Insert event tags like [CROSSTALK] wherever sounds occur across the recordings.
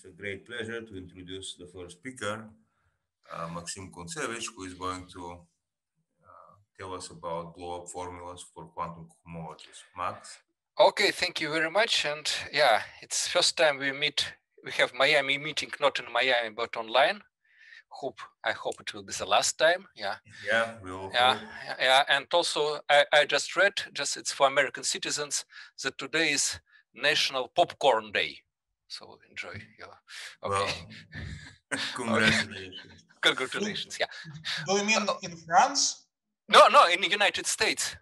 it's a great pleasure to introduce the first speaker, uh, Maxim Kontsevich, who is going to uh, tell us about blow-up formulas for quantum homologies. Max? Okay, thank you very much. And yeah, it's first time we meet. We have Miami meeting, not in Miami, but online. Hope I hope it will be the last time. Yeah. Yeah, we'll. Yeah, yeah. And also, I, I just read, just it's for American citizens, that today is National Popcorn Day. So enjoy your. Okay. [LAUGHS] [LAUGHS] Well, congratulations. Congratulations. Yeah. Do you mean in France? No, no, in the United States.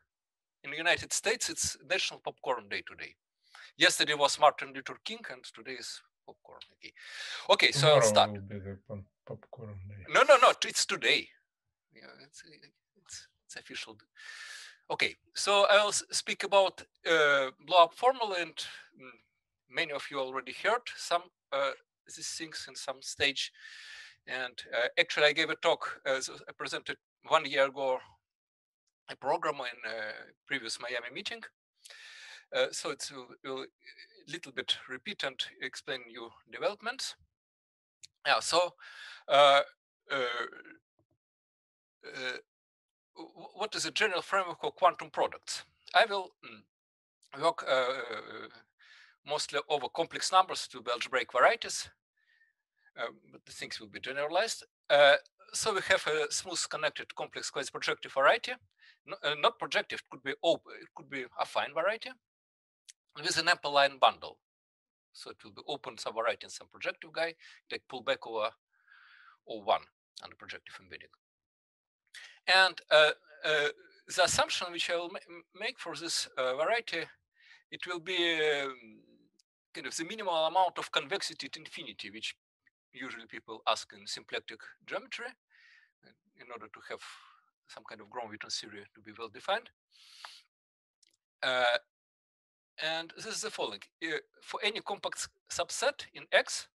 In the United States, it's National Popcorn Day today. Yesterday was Martin Luther King, and today is popcorn. Okay, okay so I'll start. Will be the popcorn day. No, no, no, it's today. Yeah, it's, it's, it's official. Okay, so I'll speak about uh, blow-up formula, and mm, many of you already heard some uh, these things in some stage. And uh, actually, I gave a talk as I presented one year ago a program in a previous Miami meeting. Uh, so it's a, a little bit repeat and explain new developments. Yeah, so uh, uh, uh, what is a general framework of quantum products? I will mm, work uh, mostly over complex numbers to algebraic varieties, uh, but the things will be generalized. Uh, so we have a smooth connected complex quasi-projective variety, N- uh, not projective, it could be open, it could be affine variety with an ample line bundle. So it will be open some variety and some projective guy, take pullback over O1 under projective embedding. And uh, uh, the assumption which I will ma- make for this variety, it will be um, kind of the minimal amount of convexity to infinity, which usually people ask in symplectic geometry uh, in order to have some kind of Gromov-Witten theory to be well defined. Uh, and this is the following. uh, For any compact subset in X,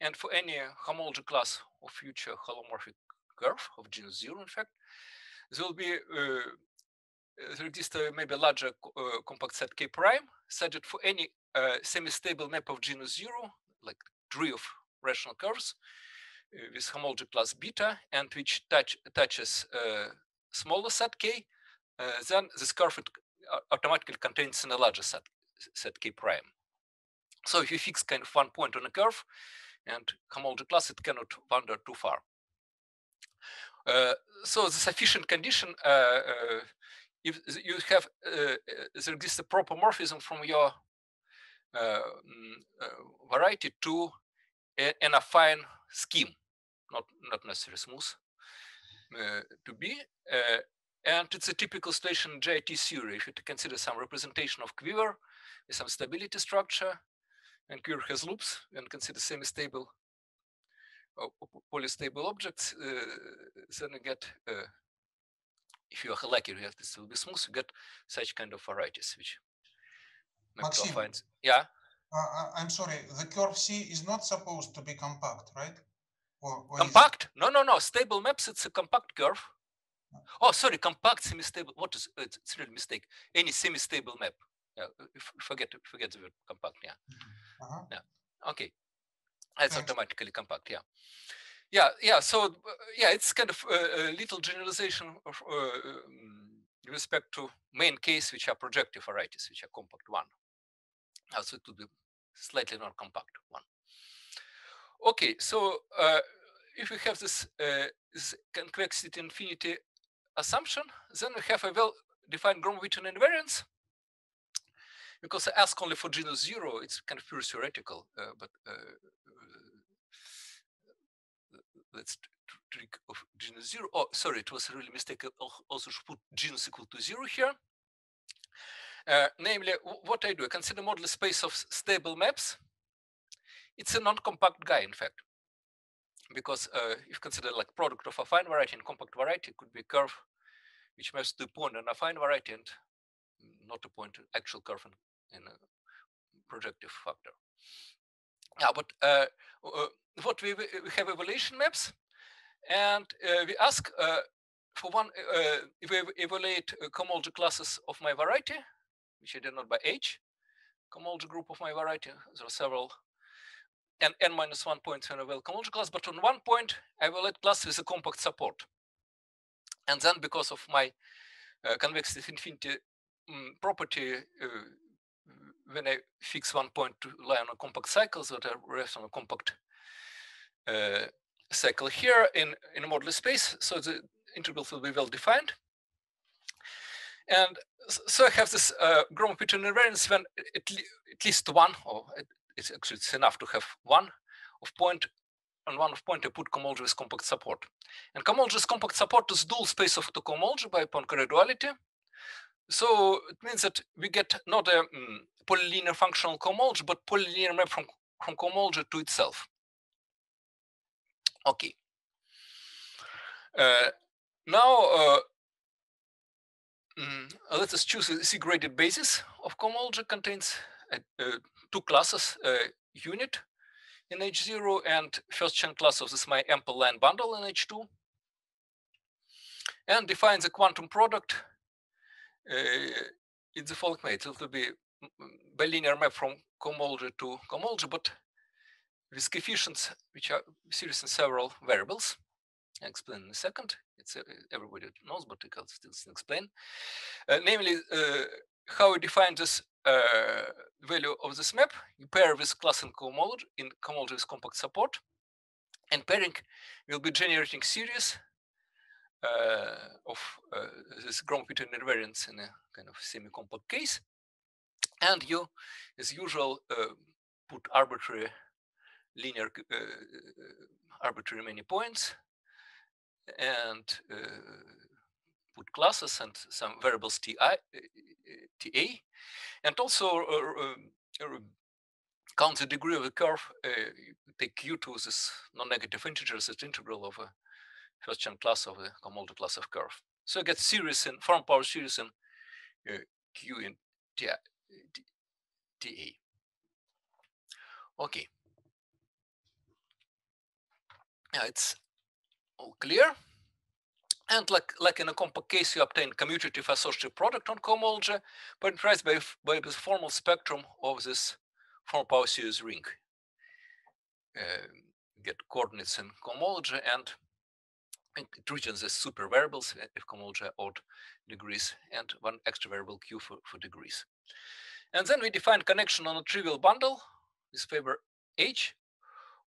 and for any homology class of future holomorphic curve of genus zero, in fact, there will be uh, uh, there exists a maybe a larger uh, compact set K prime, such that for any uh, semi-stable map of genus zero, like tree of rational curves, uh, with homology class beta, and which touch, touches uh, smaller set K, uh, then this curve automatically contains in a larger set, set K prime. So if you fix kind of one point on a curve and homology class, it cannot wander too far. Uh, so the sufficient condition, uh, uh, if you have, there exists a proper morphism from your variety to a- an affine scheme, not not necessarily smooth, uh, to be. Uh, and it's a typical station GIT theory. If you consider some representation of quiver with some stability structure, and quiver has loops, and consider semi-stable polystable objects, uh, then you get, uh, if you are lucky, you have this will be smooth, you get such kind of varieties, which Maxim. Yeah. Uh, uh, I'm sorry, the curve C is not supposed to be compact, right? Or, or? Compact? No, no, no. Stable maps, it's a compact curve. Oh, sorry, compact semi-stable. What is it? it's, a really mistake. Any semi-stable map. Yeah, uh, forget forget the word compact. Yeah. Uh-huh. Okay. It's automatically compact. Yeah. Yeah, yeah. So uh, yeah, it's kind of uh, a little generalization of uh, um, with respect to main case, which are projective varieties, which are compact one. So it would be slightly more compact one. Okay, so uh, if we have this, uh, this convexity infinity assumption, then we have a well-defined Gromov-Witten invariance. Because I ask only for genus zero, it's kind of pure theoretical, uh, but uh, uh, trick of genus zero. Oh, sorry, it was a really mistake. Also should put genus equal to zero here. Uh, namely, what I do, I consider model space of stable maps. It's a non-compact guy, in fact, because uh, if consider like product of a affine variety and compact variety, it could be a curve which maps to point in affine variety and not a point, actual curve in, in a projective factor. Yeah, but uh, uh, what we, we have evaluation maps, and uh, we ask uh, for one if we evaluate cohomology classes of my variety, which I denote by H, cohomology group of my variety. There are several and n minus one points when I will cohomology class, but on one point I will let class with a compact support. And then because of my uh, convexity infinity um, property, uh, when I fix one point to lie on a compact cycle, so that I rest on a compact uh, cycle here in, in a moduli space, so the integrals will be well defined. And so I have this uh, Gromov-Peterson invariance when at, le at, least one, or it's actually it's enough to have one of point on one of point I put cohomology compact support. And cohomology compact support is dual space of the cohomology by Poincare duality. So it means that we get not a um, polylinear functional cohomology, but polylinear map from, from cohomology to itself. Okay. Uh, now uh, mm, let us choose a C-graded basis of cohomology contains uh, two classes, unit in H0 and first Chern class of this my ample line bundle in H2 and defines a quantum product uh, in the following way. It will be bilinear map from cohomology to cohomology, but with coefficients which are series in several variables. I'll explain in a second. It's uh, everybody knows, but I can still explain. Uh, namely, uh, how we define this uh, value of this map. You pair with class in cohomology in cohomology with compact support, and pairing will be generating series uh, of uh, this Gromov-Peterson invariance in a kind of semi-compact case. And you, as usual, put arbitrary linear uh, arbitrary many points and uh, put classes and some variables ti, uh, ta, and also count the degree of the curve, take q to this non-negative integer as integral of a first Chern class of the cohomology class of curve. So I get series in form power series in uh, q in ti, ta. Okay. Yeah, it's clear. And like, like in a compact case, you obtain commutative associative product on cohomology, parameterized by, by the formal spectrum of this form power series ring. Uh, get coordinates in cohomology and it reaches the super variables if cohomology odd degrees and one extra variable q for, for degrees. And then we define connection on a trivial bundle this favor h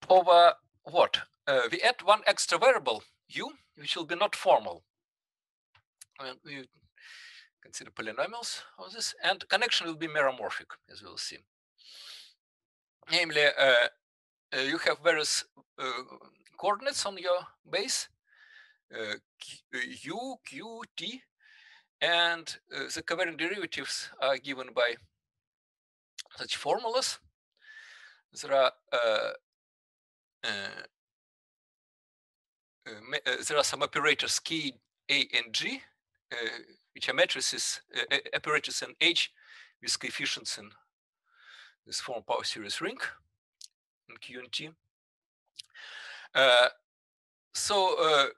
over what? Uh, we add one extra variable u, which will be not formal. I mean, we consider polynomials of this, and connection will be meromorphic, as we'll see. Namely, uh, uh, you have various uh, coordinates on your base, uh, u, q, t, and uh, the covariant derivatives are given by such formulas. There are uh, uh, uh, there are some operators K, A, and G, which are matrices, operators in H with coefficients in this form power series ring in Q and T. so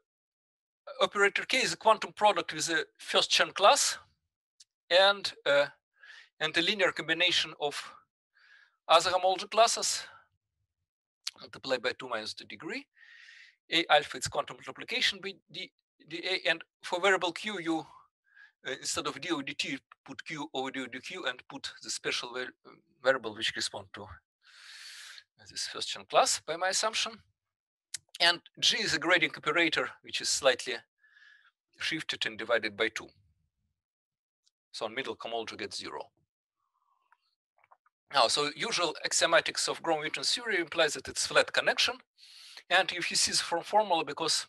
operator K is a quantum product with a first Chern class and uh, and a linear combination of other homology classes multiplied by 2 minus the degree. A alpha is quantum multiplication by d, dA, and for variable q, you uh, instead of d over dt, put q over d over dq and put the special var variable which correspond to this first Chern class by my assumption. And g is a grading operator which is slightly shifted and divided by 2. So on middle cohomology gets 0. Now, so usual axiomatics of Gromov-Witten theory implies that it's flat connection. And if you see from formula, because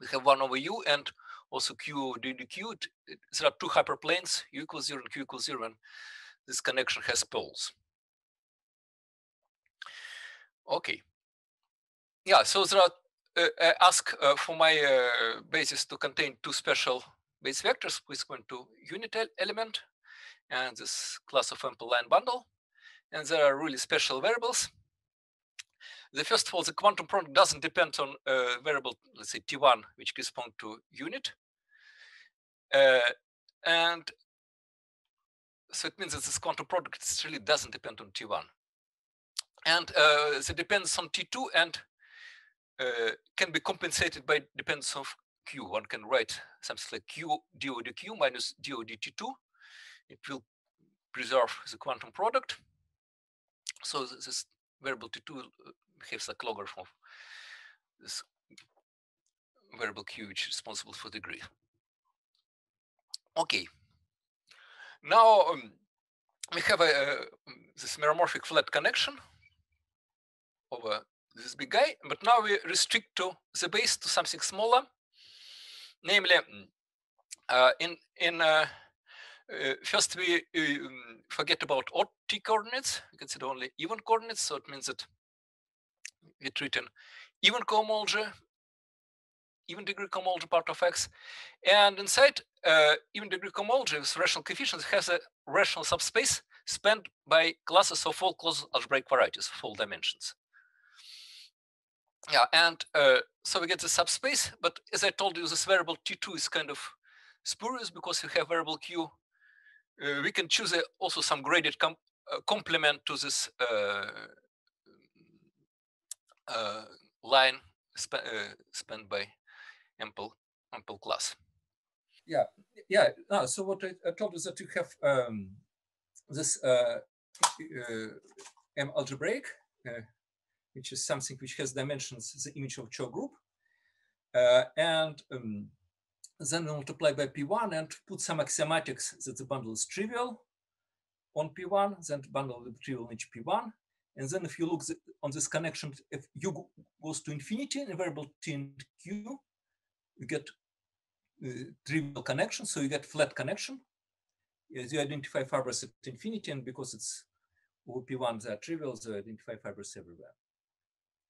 we have 1 over u and also q dq, there are two hyperplanes, u equals 0 and q equals 0, and this connection has poles. Okay. Yeah, so there are, uh, I ask uh, for my uh, basis to contain two special base vectors corresponding to unit element and this class of ample line bundle and there are really special variables. The first of all, the quantum product doesn't depend on a variable, let's say T1, which corresponds to unit. Uh, and so it means that this quantum product really doesn't depend on T1. and uh, dependence on T2 and uh, can be compensated by dependence of Q. One can write something like Q DOD Q minus DOD T2. It will preserve the quantum product. So this variable T2 behaves like logarithm of this variable Q, which is responsible for degree. Okay. Now um, we have a, this meromorphic flat connection over this big guy, but now we restrict to the base to something smaller, namely uh, in in uh, uh, first we um, forget about odd t coordinates. We consider only even coordinates, so it means that we treat an even cohomology, even degree cohomology part of X, and inside uh, even degree cohomology with rational coefficients has a rational subspace spanned by classes of all closed algebraic varieties of all dimensions. Yeah, and uh, so we get the subspace, but as I told you, this variable T2 is kind of spurious because we have variable Q. Uh, we can choose a, also some graded com uh, complement to this uh, uh, line sp uh, spanned by ample ample class. Yeah, yeah. No, so what I, I told is that you have um, this M algebraic which is something which has dimensions the image of Chow group. Uh, and um, then we multiply by P1 and put some axiomatics that the bundle is trivial on P1, then the bundle will be trivial on each P1. And then if you look on this connection, if U goes to infinity in variable T and Q, you get uh, trivial connection, so you get flat connection. As you identify fibers at infinity, and because it's over P1, they are trivial, so identify fibers everywhere.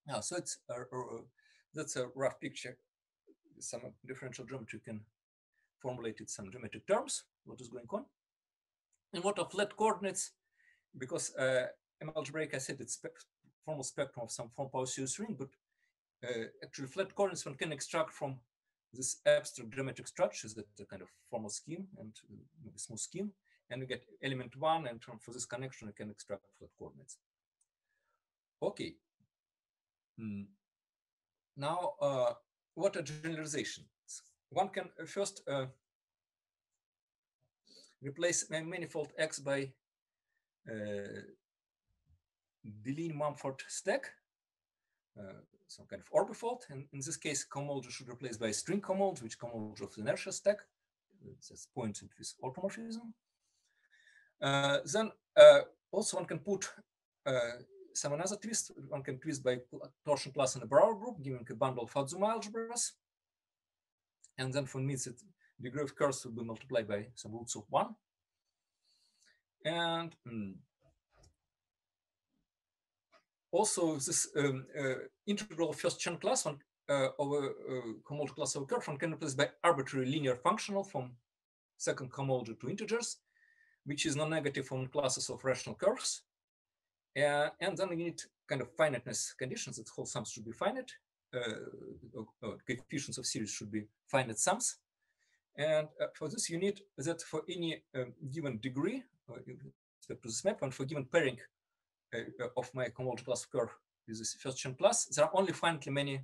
Now, so it's a, a, that's a rough picture. Some differential geometry can formulate it some geometric terms, what is going on. And what are flat coordinates? Because uh, M algebraic, I said it's spe formal spectrum of some form power series ring, but uh, actually flat coordinates one can extract from this abstract geometric structures that a kind of formal scheme and uh, smooth scheme. And we get element one, and for this connection, we can extract flat coordinates. Okay, Mm. Now, uh, what are generalizations? One can uh, first uh, replace manifold X by uh, Deligne-Mumford stack, uh, some kind of orbifold. And in this case, cohomology should replace by string cohomology, which cohomology of the inertia stack. That's pointed with automorphism. Uh, then uh, also one can put some another twist, one can twist by torsion class in the Brauer group, giving a bundle of Azumaya algebras. And then for me, the degree of curves will be multiplied by some roots of one. And mm, also this um, uh, integral first Chern class one uh, over uh, homology class of curve one can replace by arbitrary linear functional from second homology to integers, which is non-negative from classes of rational curves. Uh, and then you need kind of finiteness conditions that whole sums should be finite. Uh, coefficients of series should be finite sums. And uh, for this, you need that for any um, given degree, uh, to this map, and for given pairing uh, of my homology class curve with this first Chern class, there are only finitely many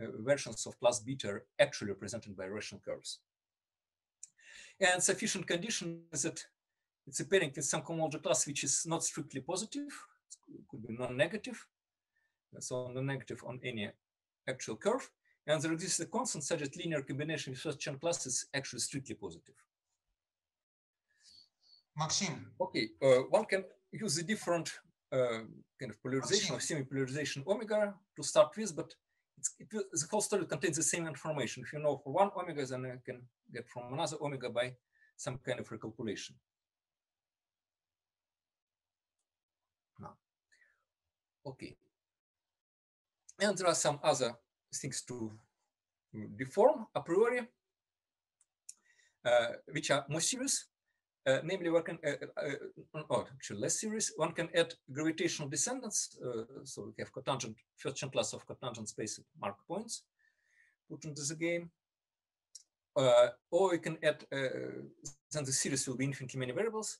uh, versions of plus beta actually represented by rational curves. And sufficient condition is that it's a pairing with some homology class which is not strictly positive, could be non-negative. So non-negative on any actual curve. And there exists a constant such that linear combination with first Chern class is actually strictly positive. Maxim. Okay, uh, one can use a different uh, kind of polarization Maxim. or semi-polarization omega to start with, but it will, the whole story contains the same information. If you know for one omega, then I can get from another omega by some kind of recalculation. Okay. And there are some other things to deform a priori, uh, which are more serious. Uh, namely, one can, uh, uh, or actually less serious, one can add gravitational descendants. So we have cotangent, first class of cotangent space mark points put into the game. Or we can add, then the series will be infinitely many variables.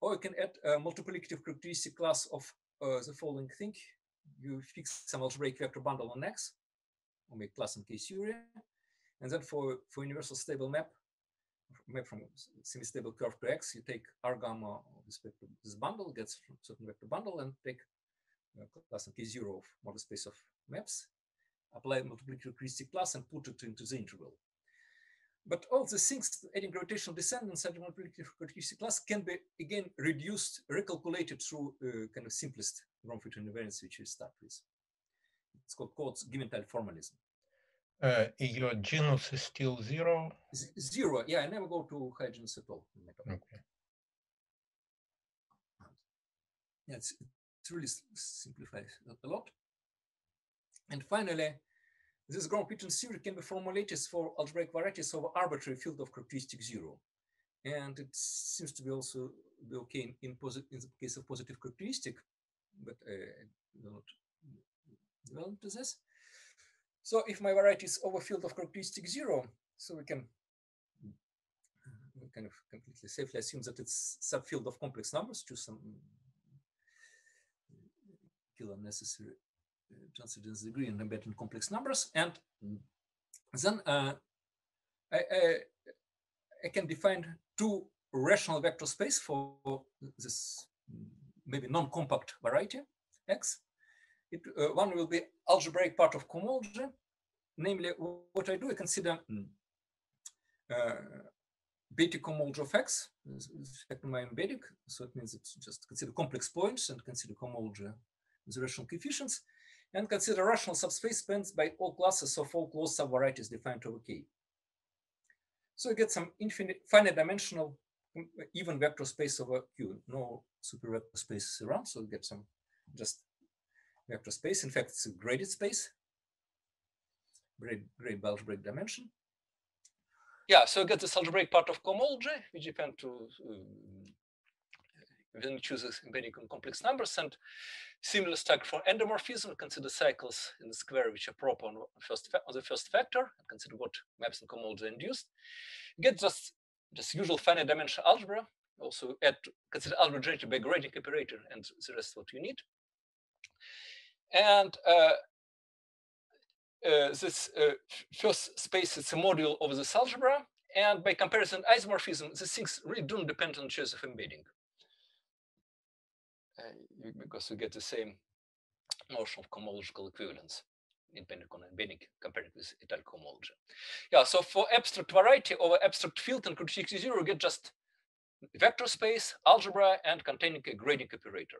Or we can add a multiplicative characteristic class of uh, the following thing. You fix some algebraic vector bundle on X, make class in K-theory. And then for, for universal stable map, map from semi-stable curve to X, you take R gamma of this, vector, this bundle, gets from certain vector bundle, and take class in K0 of model space of maps, apply multiplicative heuristic class, and put it into the integral. But all the things, adding gravitational descent inside the heuristic class can be again reduced, recalculated through uh, kind of simplest Gromov-Witten invariance, which we start with. It's called Coates Givental formalism. Uh, your genus is still zero. Z- zero, yeah, I never go to high genus at all. in my. Okay. Yeah, it's, it's really simplifies a lot. And finally, this Gromov-Witten theory can be formulated for algebraic varieties of arbitrary field of characteristic zero. And it seems to be also be okay in, in, in the case of positive characteristic, but uh, I not dwell into this. So if my variety is over field of characteristic zero, so we can we kind of completely safely assume that it's subfield of complex numbers, choose some kill unnecessary uh, transcendence degree in embed in complex numbers. And then uh, I, I, I can define two rational vector space for this maybe non-compact variety X. It, uh, one will be algebraic part of cohomology. Namely, what I do, I consider mm, uh, basic cohomology of X, my embedding. So it means it's just consider complex points and consider cohomology with rational coefficients and consider rational subspace spans by all classes of all closed subvarieties defined over K. So you get some infinite finite dimensional mm, even vector space over Q, no super vector space around. So you get some just vector space. In fact, it's a graded space, grade by algebraic dimension. Yeah, so you get this algebraic part of cohomology, which depend to um, when you choose embedding on complex numbers and similar stack for endomorphism, consider cycles in the square which are proper on, first on the first factor, and consider what maps and are induced. Get just just usual finite dimensional algebra. Also add consider algebra generated by grading operator and the rest what you need. And uh, uh, this uh, first space is a module of this algebra, and by comparison, isomorphism, these things really don't depend on choice of embedding, because you get the same notion of cohomological equivalence, depending on embedding compared with étale cohomology. Yeah, so for abstract variety over abstract field and characteristic zero, you get just vector space, algebra, and containing a grading operator.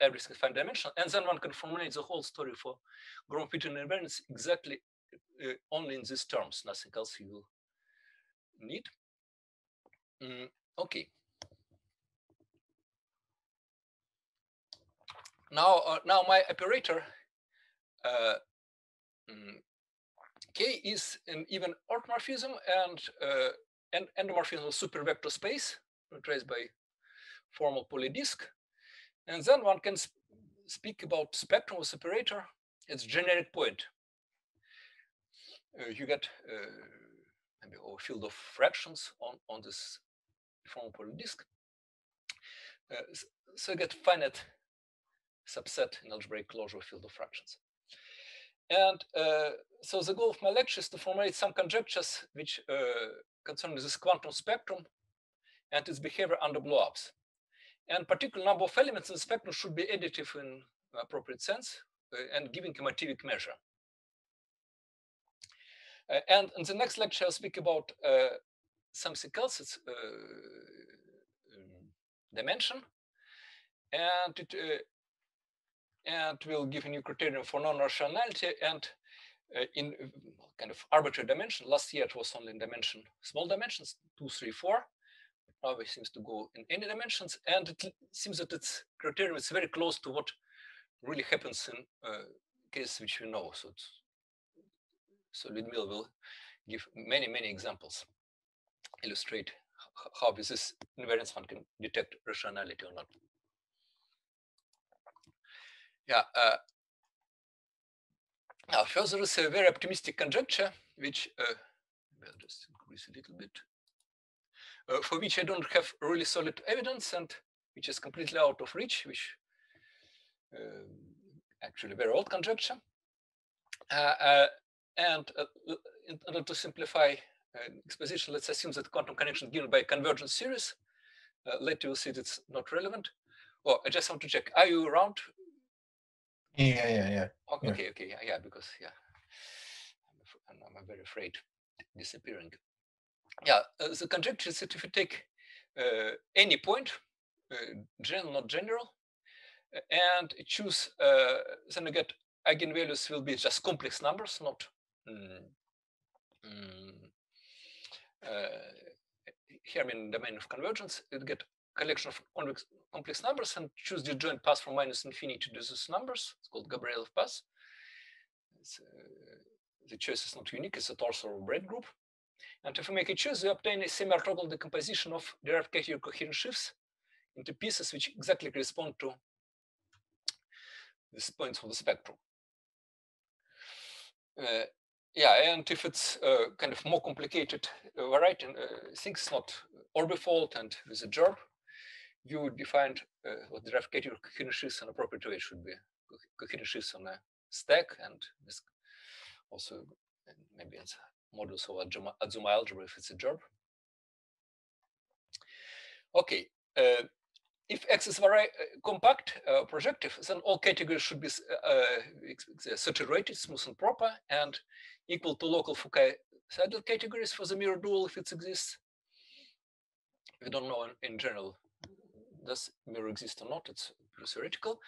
Everything is finite dimensional, and then one can formulate the whole story for Gromov-Witten invariance exactly uh, only in these terms, nothing else you need. Mm, okay. Now, uh, now my operator uh, mm, K is an even orthomorphism and uh, endomorphism of super vector space traced by formal polydisk. And then one can sp- speak about spectrum of operator. It's generic point. Uh, you get uh, maybe a field of fractions on, on this formal polydisk. Uh, so you get finite subset in algebraic closure field of fractions. And uh, so the goal of my lecture is to formulate some conjectures which uh, concern this quantum spectrum and its behavior under blowups. And particular number of elements in the spectrum should be additive in appropriate sense uh, and giving a motivic measure. Uh, and in the next lecture, I'll speak about uh, something else. It's uh, dimension, and it and will give a new criterion for non-rationality and uh, in kind of arbitrary dimension. Last year it was only in dimension, small dimensions, two, three, four. Now it seems to go in any dimensions, and it seems that its criterion is very close to what really happens in uh, cases which we know. So, so Ludmila will give many, many examples, illustrate how this invariance one can detect rationality or not. Yeah. Uh, now, further is a very optimistic conjecture, which uh, will just increase a little bit, uh, for which I don't have really solid evidence and which is completely out of reach, which um, actually very old conjecture. Uh, uh, and uh, in order to simplify uh, exposition, let's assume that quantum connection given by a convergence series. Uh, later you'll see that it's not relevant. Oh, I just want to check. Are you around? Yeah, yeah, yeah. Oh, Yeah. Okay, okay, yeah, yeah, because yeah, I'm, I'm, very afraid disappearing. Yeah, uh, the conjecture is that if you take uh, any point, uh, general, not general, uh, and choose, uh, then you get eigenvalues will be just complex numbers, not mm, mm, uh, here I mean domain of convergence. You get collection of complex numbers and choose the joint path from minus infinity to those numbers. It's called Gabrielov path. Uh, the choice is not unique, it's a torsor braid group. And if we make a choice, we obtain a semi-orthogonal decomposition of derived category coherent sheaves into pieces which exactly correspond to these points of the spectrum. Uh, yeah, and if it's uh, kind of more complicated uh, variety, uh, things not orbifold and with a gerb, you would define uh, what derived category coherent sheaves an appropriate way should be co- coherent sheaves on a stack and this also uh, maybe it's modulus of Azuma- algebra if it's a job. Okay, uh, if X is very uh, compact, uh, projective, then all categories should be uh, uh, uh, saturated, smooth and proper, and equal to local Foucault saddle categories for the mirror dual if it exists. We don't know in, in general does mirror exist or not. It's theoretical.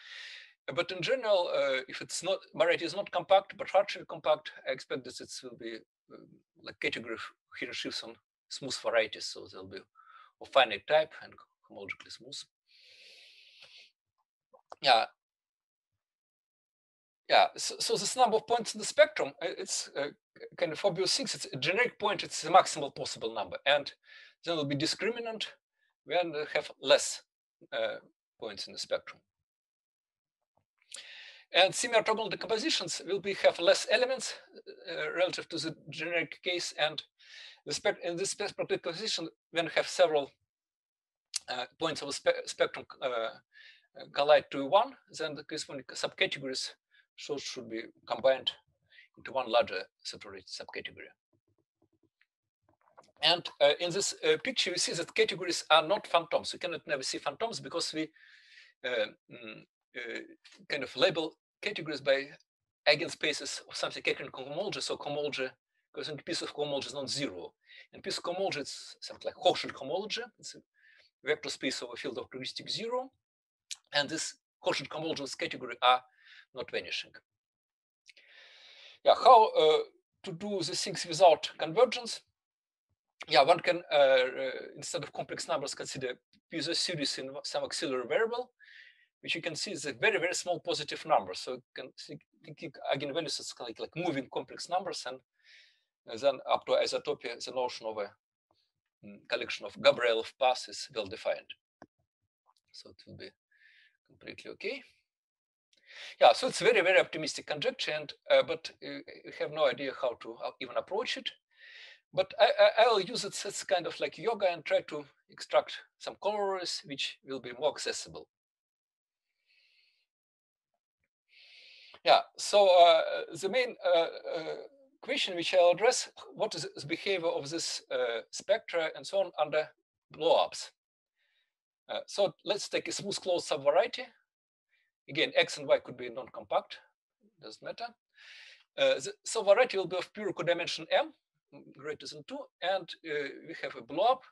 But in general, uh, if it's not variety is not compact but partially compact, I expect that it will be um, like category hidden shifts on smooth varieties. So they'll be of finite type and homologically smooth. Yeah. Yeah, so, so this number of points in the spectrum, uh, it's uh, kind of obvious things. It's a generic point, it's the maximal possible number. And then will be discriminant when they have less uh, points in the spectrum. And semi-orthogonal decompositions will be have less elements uh, relative to the generic case. And the spec in this spectral decomposition, when you have several uh, points of spe spectrum uh, collide to one, then the corresponding subcategories should, should be combined into one larger subcategory. And uh, in this uh, picture, you see that categories are not phantoms. You cannot never see phantoms because we uh, mm, uh, kind of label categories by eigenspaces of something category cohomology. So cohomology, because a piece of cohomology is not zero. And piece of cohomology is something like Hochschild homology. It's a vector space a field of characteristic zero. And this Hochschild homologies category are not vanishing. Yeah, how uh, to do these things without convergence? Yeah, one can, uh, uh, instead of complex numbers, consider Puiseux series in some auxiliary variable, which you can see is a very, very small positive number. So you can thinking eigenvalues is like, like moving complex numbers and uh, then up to isotopia, the notion of a mm, collection of Gabrielov paths is well defined. So it will be completely okay. Yeah, so it's very, very optimistic conjecture, and uh, but uh, you have no idea how to uh, even approach it but I, I, will use it as kind of like yoga and try to extract some corollaries which will be more accessible. Yeah, so uh, the main uh, uh, question which I'll address, what is the behavior of this uh, spectra and so on under blowups? Uh, so let's take a smooth closed subvariety. Again, X and Y could be non-compact, doesn't matter. Uh, the subvariety will be of pure codimension M, greater than 2 and uh, we have a blow up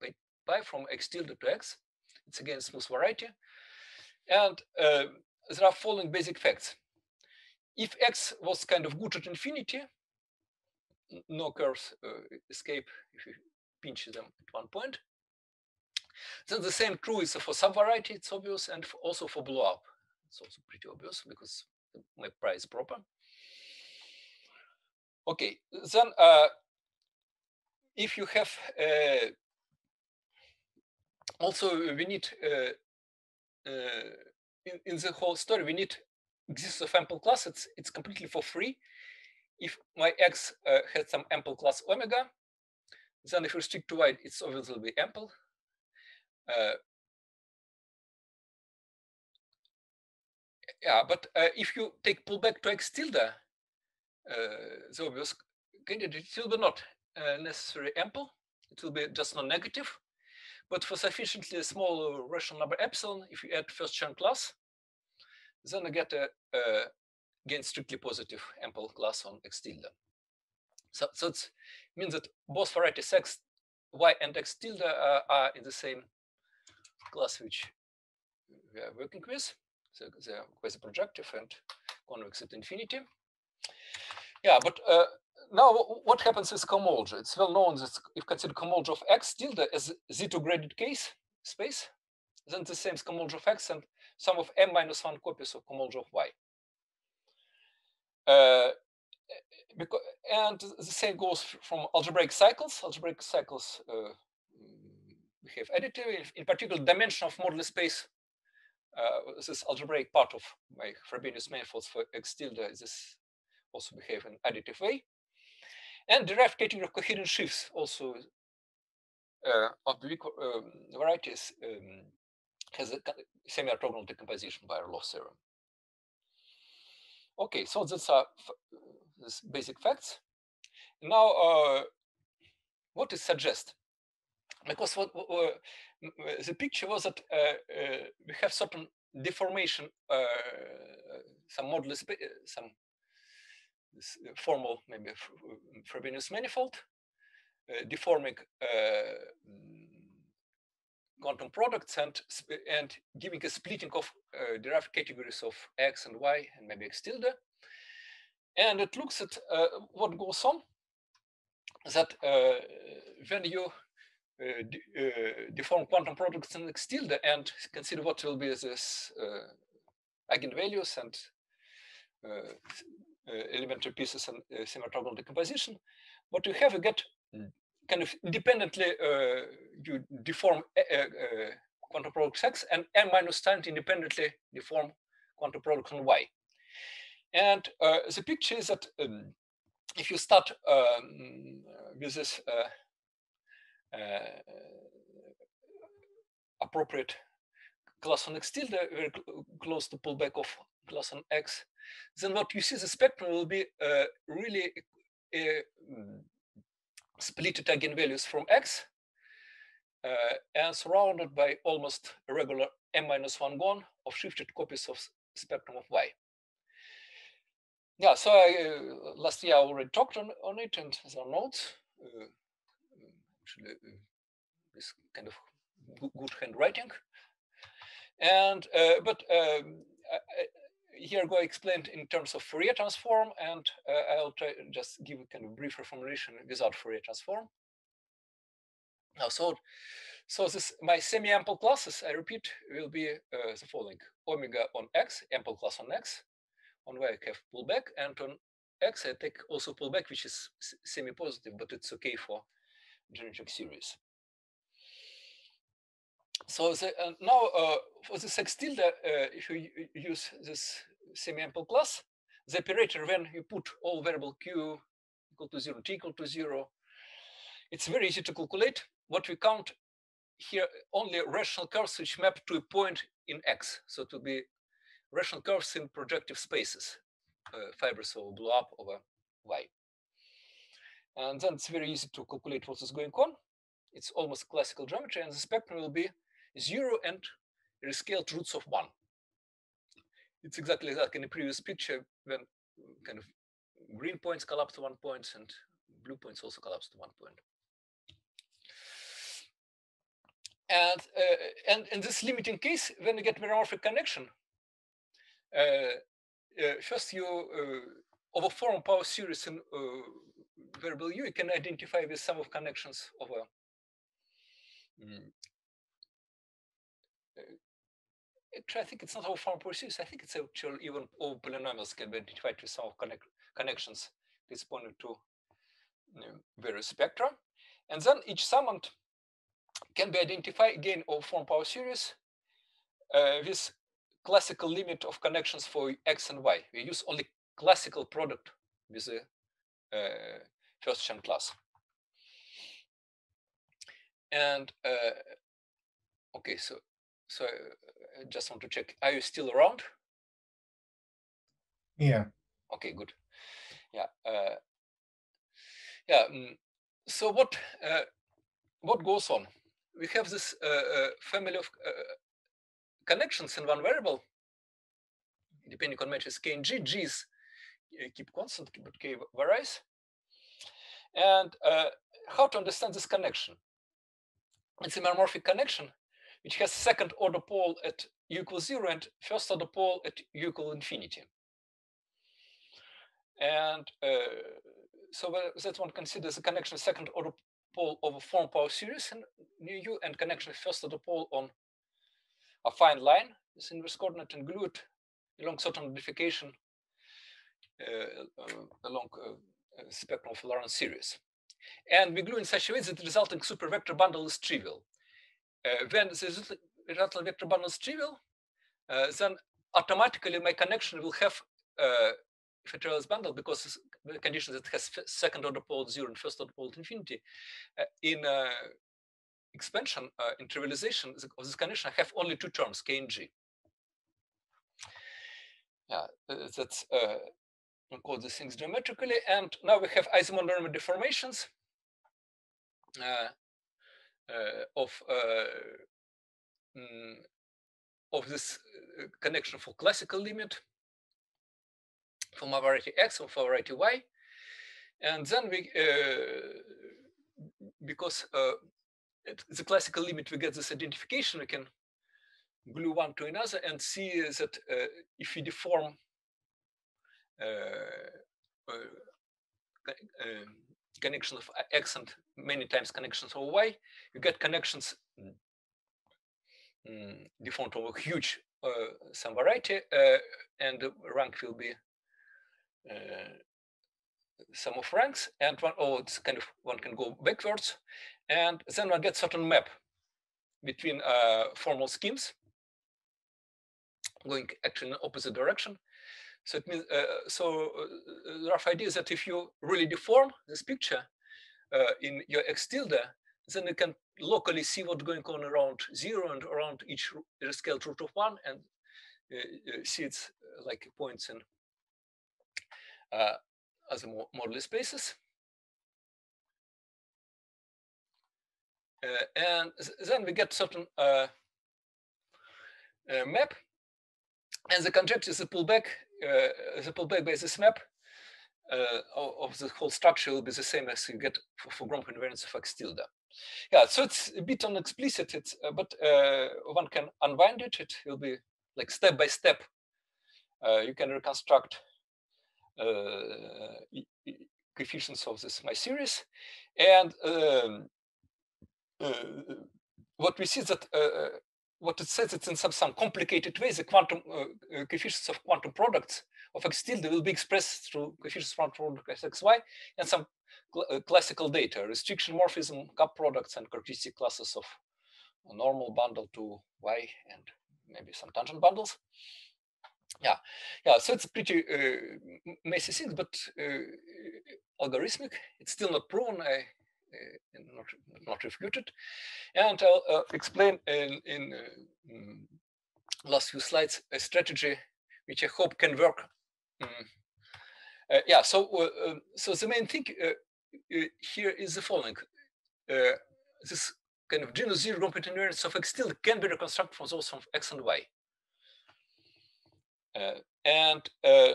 by pi from x tilde to x it's again smooth variety. And uh, there are following basic facts. If x was kind of good at infinity no curves uh, escape if you pinch them at one point. Then the same true is for subvariety it's obvious and also for blow up it's also pretty obvious because the map is proper Okay, then uh, if you have uh, also we need uh, uh, in, in the whole story we need existence of ample class. It's it's completely for free. If my x uh, had some ample class omega, then if restrict to y, it's obviously ample. Uh, yeah, but uh, if you take pullback to x tilde, uh, the obvious candidate it will be not uh, necessarily ample. It will be just non-negative. But for sufficiently small rational number epsilon, if you add first Chern class, then I get a, a again strictly positive ample class on x tilde. So, so it means that both varieties x, y, and x tilde uh, are in the same class which we are working with. So they're quasi-projective and convex at infinity. Yeah, but uh, now what happens with cohomology? It's well known that if consider cohomology of x tilde as Z2 graded case space, then the same as cohomology of x and sum of m minus one copies of cohomology of y. Uh, because, and the same goes from algebraic cycles. Algebraic cycles uh, behave additively. In particular, dimension of moduli space. Uh, this algebraic part of my Frobenius manifolds for x tilde. Is this also behave in additive way. And derived category of coherent sheaves also uh, of the um, varieties um, has a semi-orthogonal decomposition by Orlov theorem. Okay, so that's are basic facts. Now, uh, what is suggest? Because what, uh, the picture was that uh, uh, we have certain deformation, uh, some modulus, some this formal maybe Frobenius manifold, uh, deforming uh, mm, quantum products and and giving a splitting of uh, derived categories of x and y and maybe x tilde. And it looks at uh, what goes on that uh, when you uh, de deform quantum products in x tilde and consider what will be this eigenvalues and elementary pieces and uh, semi-orthogonal decomposition, what you have, you get kind of independently uh, you deform uh, quantum product x and m minus time independently deform quantum product on y. And uh, the picture is that um, if you start um, with this uh, uh, appropriate class on x tilde, very cl close to pullback of class on x, then what you see the spectrum will be uh, really splitted eigenvalues from x uh, and surrounded by almost regular m minus one gon of shifted copies of spectrum of y. Yeah, so I, uh, last year I already talked on, on it and there are notes. Uh, actually, uh, this kind of good handwriting. And, uh, but um, I, here go explained in terms of Fourier transform, and uh, I'll try just give a kind of brief formulation without Fourier transform. Now, so, so this my semi-ample classes, I repeat, will be uh, the following: omega on x, ample class on x, on y I have pullback, and on x I take also pullback, which is semi-positive, but it's okay for geometric series. So the, uh, now uh, for the x tilde, uh, if you use this semi-ample class, the operator when you put all variable q equal to zero, t equal to zero, it's very easy to calculate. What we count here only rational curves which map to a point in x, so to be rational curves in projective spaces, uh, fibers will blow up over y. And then it's very easy to calculate what is going on. It's almost classical geometry, and the spectrum will be zero and rescaled roots of one. It's exactly like in the previous picture when kind of green points collapse to one point and blue points also collapse to one point. And uh, and in this limiting case, when you get meromorphic connection, uh, uh, first you uh, over form power series in uh, variable u, you can identify with sum of connections over mm, I think it's not all form procedures. I think it's actually even all polynomials can be identified with some connect connections corresponding to you know, various spectra. And then each summand can be identified again over form power series uh, with classical limit of connections for x and y. We use only classical product with the uh, first Chern class. And uh, okay, so so I just want to check, are you still around? Yeah. Okay, good. Yeah. Uh, yeah. mm, so what uh, what goes on? We have this uh, uh, family of uh, connections in one variable, depending on matches k and g. G is uh, keep constant, but k varies. And uh, how to understand this connection? It's a meromorphic connection which has second order pole at u equals zero and first order pole at u equal infinity. And uh, so that one considers a connection second order pole over form power series in nu u and connection first order pole on affine line, this inverse coordinate and glue it along certain modification uh, uh, along uh, uh, spectrum of Laurent series. And we glue in such a way that the resulting supervector bundle is trivial. When result- resultant vector bundle is trivial, then automatically my connection will have if a trivial bundle because the condition that has second order pole zero and first order pole infinity. Uh, in uh, expansion, uh, in trivialization of this condition, I have only two terms, k and g. Yeah, that's uh, encode these things geometrically. And now we have isomonodromic deformations of uh, mm, of this uh, connection for classical limit from a variety x for a variety y. And then we, uh, because uh, the classical limit, we get this identification, we can glue one to another and see that uh, if we deform connection of a- x and many times connections of y, you get connections mm, deformed over huge uh, some variety, uh, and the rank will be uh, sum of ranks, and one oh, it's kind of one can go backwards, and then one gets certain map between uh, formal schemes going actually in opposite direction. So it means uh, so uh, the rough idea is that if you really deform this picture uh, in your x tilde, then you can locally see what's going on around zero and around each scaled root of one, and uh, uh, see it's uh, like points in uh, other mo- moduli spaces. Uh, and then we get certain uh, uh, map, and the conjecture is a pullback, uh, the pullback by this map uh, of, the whole structure will be the same as you get for, for Gromov invariants of x tilde. Yeah, so it's a bit unexplicit, it's, uh, but uh, one can unwind it. It will be like step by step. Uh, you can reconstruct uh, coefficients of this my series, and um, uh, what we see is that uh, uh, what it says it's in some some complicated way the quantum uh, uh, coefficients of quantum products of x tilde will be expressed through coefficients of quantum product as xy and some cl- uh, classical data restriction morphism cup products and characteristic classes of normal bundle to y and maybe some tangent bundles. Yeah yeah so it's pretty uh, messy things but uh, algorithmic it's still not proven. I not, not refuted. And i'll uh, explain in in uh, mm, last few slides a strategy which i hope can work. Mm. Uh, yeah so uh, um, so the main thing uh, uh, here is the following. Uh, this kind of genus zero Gromov-Witten invariants of x still can be reconstructed from those of x and y. Uh, and uh,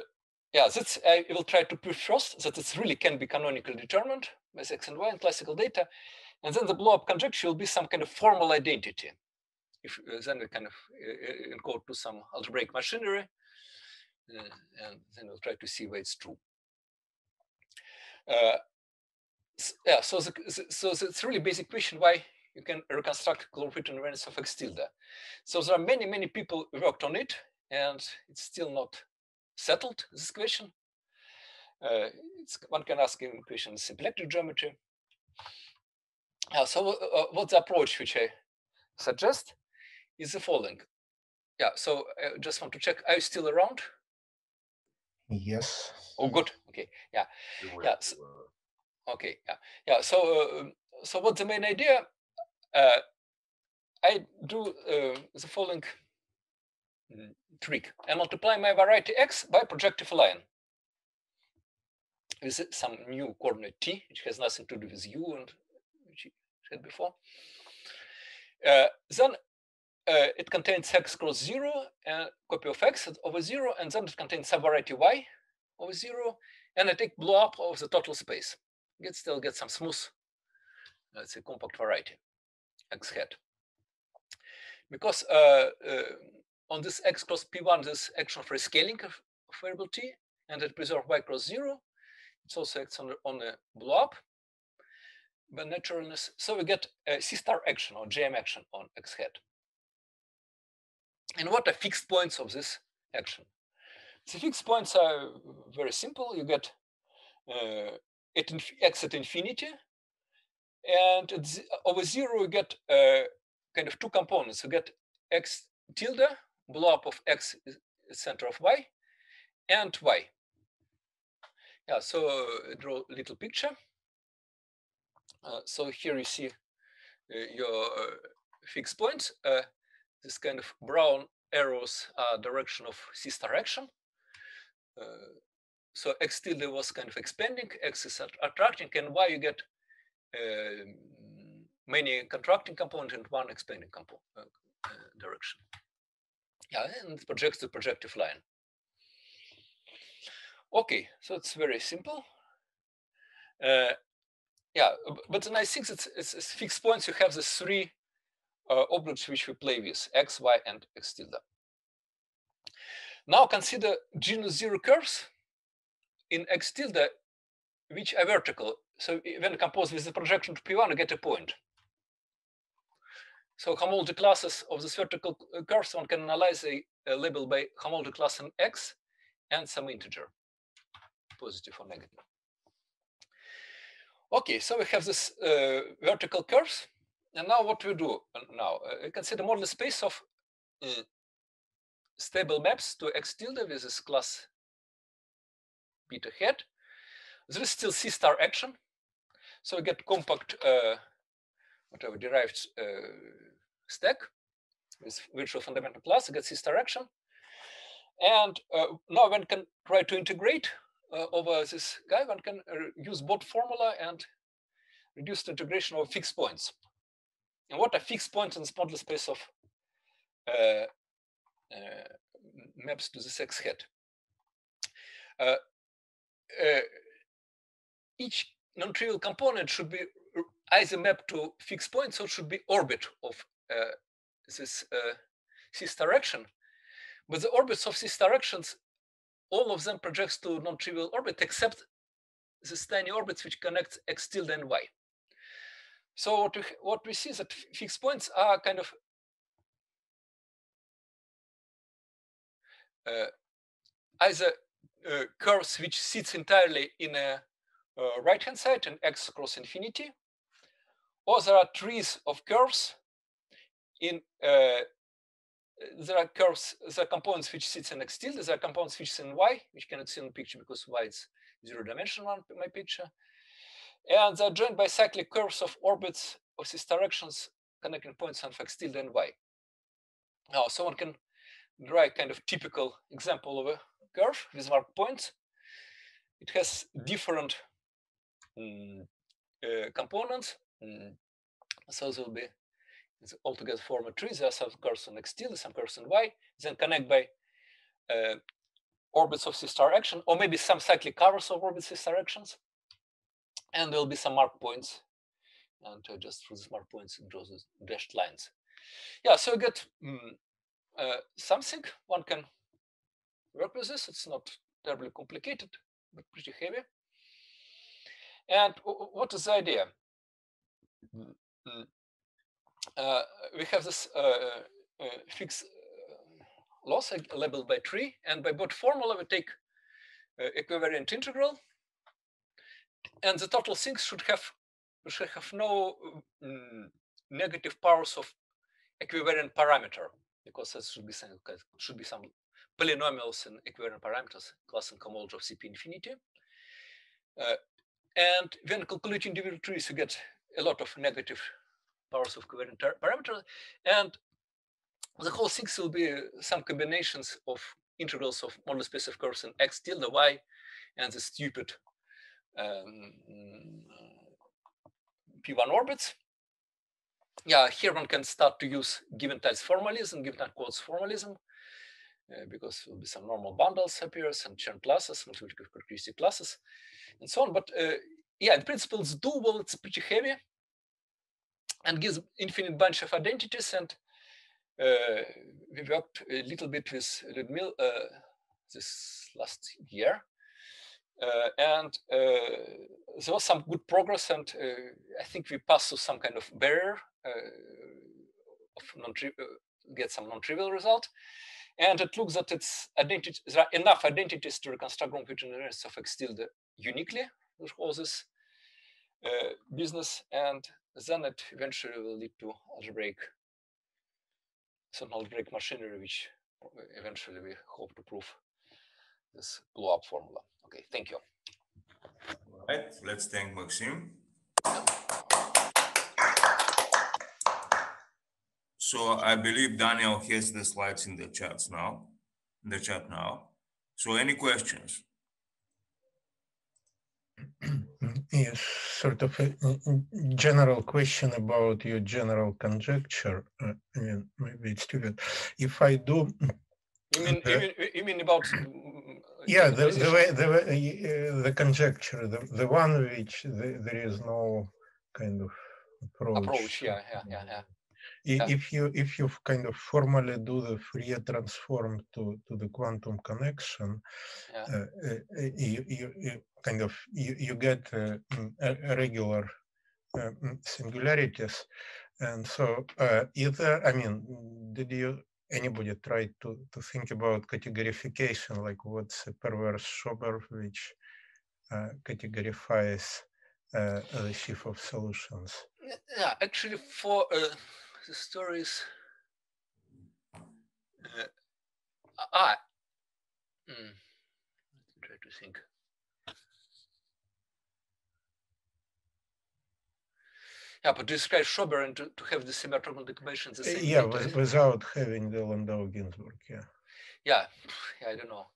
yeah, that's I will try to prove first that it really can be canonically determined by x and y in classical data, and then the blow-up conjecture will be some kind of formal identity. If uh, then we kind of uh, uh, encode to some algebraic machinery, uh, and then we'll try to see why it's true. Uh, s- yeah, so the, the- so it's really basic question why you can reconstruct Gromov-Witten invariants of x tilde. So there are many many people worked on it, and it's still not settled this question. Uh, it's, one can ask him question in symplectic geometry. Uh, so uh, uh, what the approach which I suggest is the following. Yeah, so I just want to check, are you still around? Yes. Oh, good. Okay, yeah, You Yeah, s- uh, okay, yeah, yeah. So, uh, um, so what's the main idea? Uh, I do uh, the following mm, trick I multiply my variety x by projective line with some new coordinate t, which has nothing to do with u and which you said before. Uh, then uh, it contains x cross zero, a copy of x over zero, and then it contains subvariety y over zero, and I take blow up of the total space. Get still get some smooth, let's say compact variety, x hat. Because uh, uh, on this x cross p1, this action for scaling of, of variable t, and it preserves y cross zero, it also acts on, on a blow up naturalness. So we get a C star action or JM action on X hat. And what are fixed points of this action? The fixed points are very simple. You get uh, at x at infinity, and at over zero you get uh, kind of two components. You get x tilde, blow up of x center of y, and y. Yeah, so uh, draw a little picture. Uh, so here you see uh, your fixed points. this kind of brown arrows are direction of C direction. action. so x tilde was kind of expanding, x is attracting, and y you get um, many contracting components and one expanding component uh, uh, direction. Yeah, and it projects the projective line. Okay, so it's very simple. Uh, yeah, but then I think it's, it's, it's, fixed points. You have the three uh, objects which we play with, x, y, and x tilde. Now consider genus zero curves in x tilde, which are vertical. So when composed with the projection to P1, you get a point. So homology classes of this vertical uh, curves, one can analyze a, a label by homology class in x and some integer positive or negative. Okay, so we have this uh, vertical curves. And now what we do now, uh, we consider moduli space of uh, stable maps to x tilde with this class beta hat. There is still C star action. So we get compact, uh, whatever derived uh, stack with virtual fundamental class, we get C star action. And uh, now one can try to integrate over this guy, one can uh, use Bott formula and reduced integration of fixed points. And what are fixed points in the moduli space of uh, uh, maps to this X hat? Uh, uh, each non-trivial component should be either mapped to fixed points or should be orbit of this cis direction. But the orbits of these directions all of them projects to non-trivial orbit except this tiny orbits which connects x tilde and y. So what we, what we see is that fixed points are kind of uh, either uh, curves which sits entirely in a uh, right-hand side and x cross infinity, or there are trees of curves in uh, there are curves, there are components which sits in X tilde, there are components which sit in Y, which cannot see in the picture because Y is zero dimensional on my picture. And they're joined by cyclic curves of orbits of these directions connecting points on X tilde and Y. Now, someone can draw a kind of typical example of a curve with marked points. It has different mm, uh, components. Mm. So there will be it's altogether form a tree. There are some curves on X tilde, some curves on Y, then connect by uh, orbits of C star action, or maybe some cyclic covers of orbits C star actions. And there'll be some mark points. And just through these mark points, it draws dashed lines. Yeah, so you get mm, uh, something. One can work with this. It's not terribly complicated, but pretty heavy. And what is the idea? Mm, uh, we have this uh, uh, fixed loss labeled by tree, and by Bott formula we take equivariant integral, and the total things should have should have no mm, negative powers of equivariant parameter because there should be some should be some polynomials in equivariant parameters class and homology of CP infinity. Uh, and when calculating individual trees, you get a lot of negative powers of covariant parameters. And the whole thing will be uh, some combinations of integrals of moduli space of curves in x tilde y and the stupid um, p1 orbits. Yeah, here one can start to use Givental's formalism, given time quotes formalism, uh, because will be some normal bundles appears and Chern classes, multiplicative characteristic classes, and so on. But uh, yeah, in principle, it's doable. It's pretty heavy and gives infinite bunch of identities. And uh, we worked a little bit with Ludmil uh, this last year. Uh, and uh, there was some good progress, and uh, I think we passed through some kind of barrier of non get some non-trivial result. And it looks that it's identity, there are enough identities to reconstruct computer universe of X tilde uniquely all this uh, business. And then it eventually will lead to algebraic, some algebraic machinery, which eventually we hope to prove this blow up formula. Okay, thank you. All right, let's thank Maxim. So I believe Daniel has the slides in the chats now, in the chat now. So any questions? [CLEARS THROAT] Yes, sort of a general question about your general conjecture. Uh, I mean, maybe it's stupid. If I do. You mean, the, you mean, you mean about yeah the, the way the way, uh, the conjecture the, the one which the, there is no kind of approach approach yeah yeah yeah yeah if you if you kind of formally do the Fourier transform to to the quantum connection, yeah. uh, uh, you, you, you, kind of you, you get uh, regular uh, singularities, and so uh, either I mean, did you anybody try to to think about categorification like what's a perverse Schober which uh, categorifies the sheaf of solutions? Yeah, actually, for the stories. Uh, ah, mm, try to think. Yeah, but to describe Schober and to, to have the symmetrical decomposition the same. Yeah, with, without having the Landau Ginzburg, yeah. Yeah, yeah, I don't know.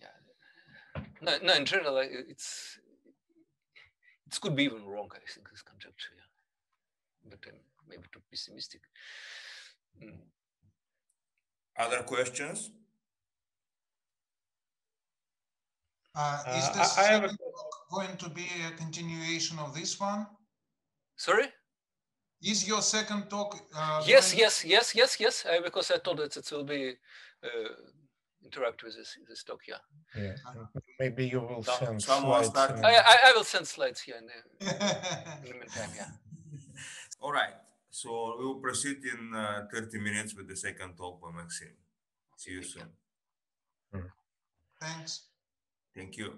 Yeah, no, no. In general, it's it could be even wrong. I think this conjecture. Yeah, but um, maybe too pessimistic. Mm. Other questions? Uh, is uh, this I, I going to be a continuation of this one? Sorry? Is your second talk? Uh, yes, yes, yes, yes, yes. Uh, because I thought that it will be uh, interact with this this talk. Yeah. Yeah. Maybe you will no, send slides. I, I, I will send slides here in the, in the meantime. Yeah. [LAUGHS] [LAUGHS] All right. So we will proceed in uh, 30 minutes with the second talk by Maxim. See you soon. Thanks. Thank you.